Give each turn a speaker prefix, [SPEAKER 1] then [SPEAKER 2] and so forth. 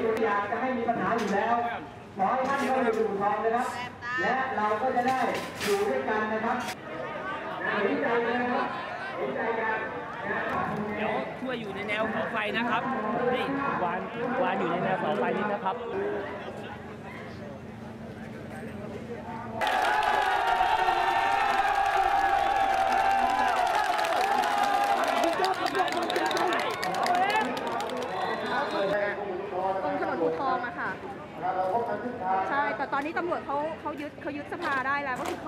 [SPEAKER 1] อยู่อยาจะให้มีปัญหาอยู่แล้วขอให้ท่านเข้าไปดูทองนะครับ และเราก็จะได้อยู่ด้วยกันนะครับเห็นใจกันนะครับเห็นใจกันนะครับ
[SPEAKER 2] เดี๋ยวช่วยอยู่ในแนวเสาไฟนะครับ นี่วานวานอยู่ในแนวเสาไฟนี้นะครับ
[SPEAKER 3] ตรงถนนภูทองอะค่ะใช่แต่ตอนนี้ตำรวจเขาเขายึดเขายึดสภาได้แล้วก็คือ